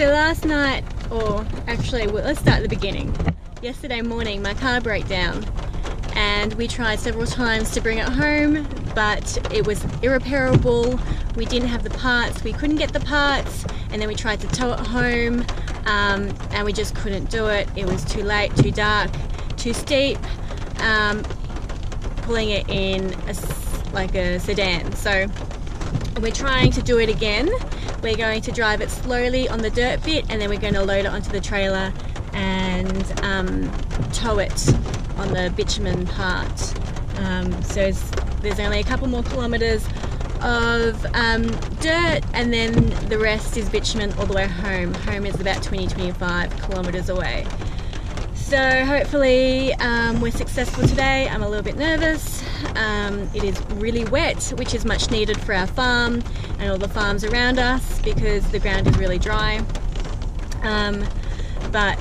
So last night, or actually, let's start at the beginning. Yesterday morning, my car broke down and we tried several times to bring it home, but it was irreparable. We didn't have the parts, we couldn't get the parts, and then we tried to tow it home um, and we just couldn't do it. It was too late, too dark, too steep. Um, pulling it in a, like a sedan. So we're trying to do it again. We're going to drive it slowly on the dirt bit and then we're going to load it onto the trailer and um, tow it on the bitumen part. Um, so there's only a couple more kilometres of um, dirt and then the rest is bitumen all the way home. Home is about 20-25 kilometres away. So hopefully um, we're successful today. I'm a little bit nervous. Um, it is really wet, which is much needed for our farm and all the farms around us because the ground is really dry. Um, but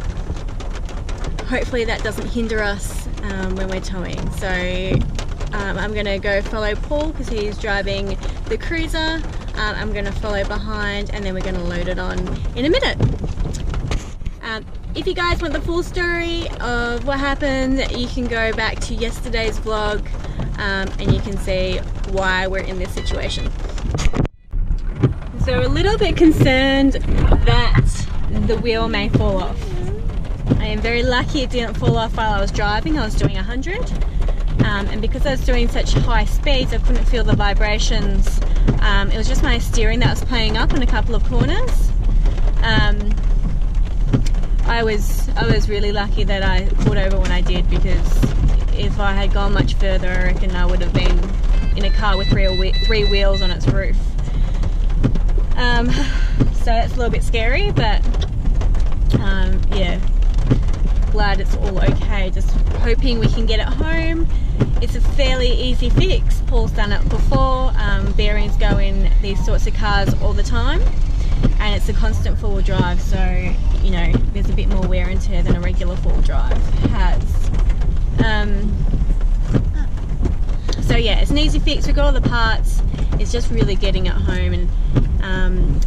hopefully that doesn't hinder us um, when we're towing. So um, I'm gonna go follow Paul because he's driving the cruiser. Um, I'm gonna follow behind and then we're gonna load it on in a minute. If you guys want the full story of what happened, you can go back to yesterday's vlog um, and you can see why we're in this situation. So a little bit concerned that the wheel may fall off. I am very lucky it didn't fall off while I was driving. I was doing 100 um, and because I was doing such high speeds I couldn't feel the vibrations. Um, it was just my steering that was playing up in a couple of corners. I was I was really lucky that I pulled over when I did because if I had gone much further, I reckon I would have been in a car with three three wheels on its roof. Um, so that's a little bit scary, but um, yeah, glad it's all okay. Just hoping we can get it home. It's a fairly easy fix. Paul's done it before. Um, bearings go in these sorts of cars all the time and it's a constant four-wheel drive so you know there's a bit more wear and tear than a regular four-wheel drive has. Um, so yeah it's an easy fix. We've got all the parts. It's just really getting it home and um,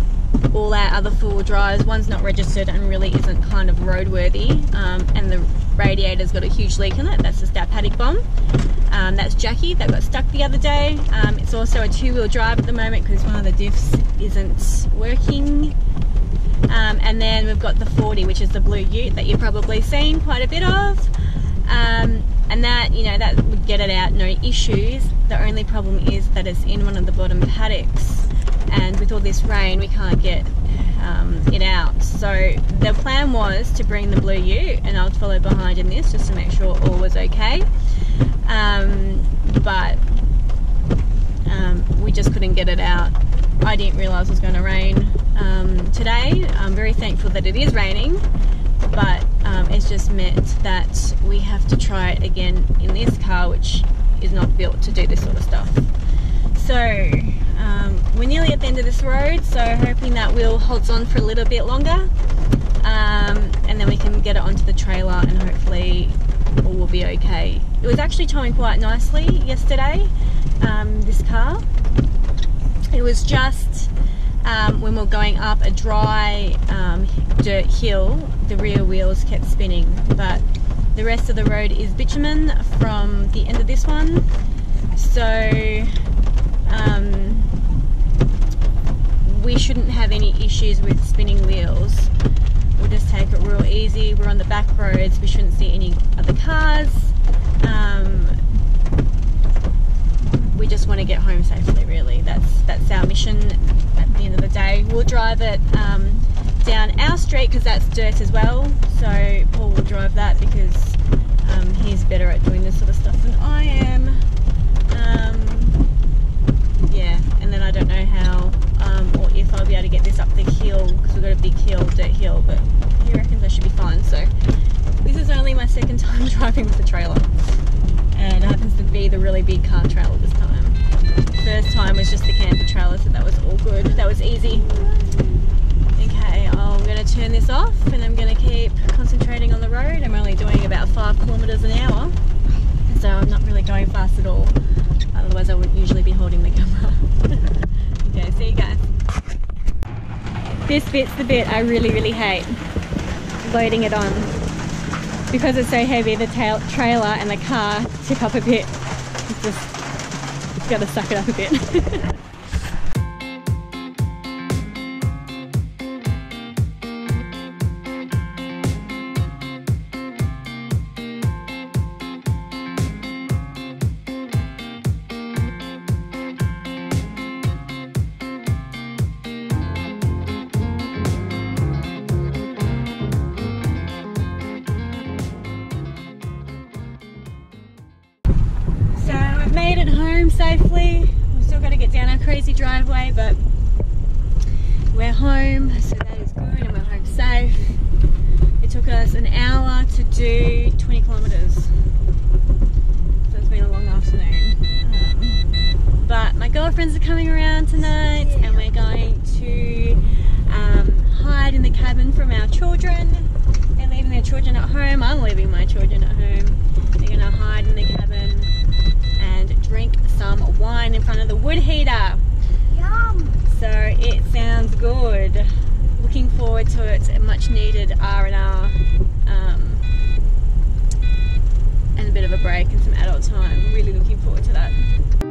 all our other four-wheel drives one's not registered and really isn't kind of roadworthy um, and the radiator's got a huge leak in it that's just our paddock bomb um, that's Jackie that got stuck the other day. Um, it's also a two-wheel drive at the moment because one of the diffs isn't working. Um, and then we've got the 40, which is the blue ute that you've probably seen quite a bit of. Um, and that, you know, that would get it out, no issues. The only problem is that it's in one of the bottom paddocks. And with all this rain, we can't get um, it out. So the plan was to bring the blue ute and I'll follow behind in this just to make sure all was okay. Um, but um, we just couldn't get it out. I didn't realise it was going to rain um, today. I'm very thankful that it is raining, but um, it's just meant that we have to try it again in this car, which is not built to do this sort of stuff. So um, we're nearly at the end of this road, so hoping that wheel holds on for a little bit longer. Um, and then we can get it onto the trailer and hopefully all will be okay. It was actually towing quite nicely yesterday, um, this car. It was just um, when we are going up a dry um, dirt hill, the rear wheels kept spinning, but the rest of the road is bitumen from the end of this one. So um, we shouldn't have any issues with spinning wheels. We'll just take it real easy. We're on the back roads. We shouldn't see any other cars. Um, we just want to get home safely, really. That's that's our mission at the end of the day. We'll drive it um, down our street because that's dirt as well. So Paul will drive that because um, he's better at doing this sort of stuff than I am. Um, yeah, and then I don't know how um, or if I'll be able to get this up the got a big hill, dirt hill, but he reckons I should be fine. So this is only my second time driving with a trailer and it happens to be the really big car trailer this time. First time was just the camper trailer so that was all good. That was easy. Okay, I'm to turn this off and I'm to keep concentrating on the road. I'm only doing about 5 kilometres an hour so I'm not really going fast at all. Otherwise I would usually be holding the camera. okay, see you guys. This bit's the bit I really, really hate. Loading it on. Because it's so heavy, the tail, trailer and the car tip up a bit. It's just gotta suck it up a bit. do 20 kilometres, so it's been a long afternoon. Um, but my girlfriends are coming around tonight, and we're going to um, hide in the cabin from our children. They're leaving their children at home. I'm leaving my children at home. They're going to hide in the cabin and drink some wine in front of the wood heater. Yum! So it sounds good. Looking forward to it. Much needed R&R um, and a bit of a break and some adult time. Really looking forward to that.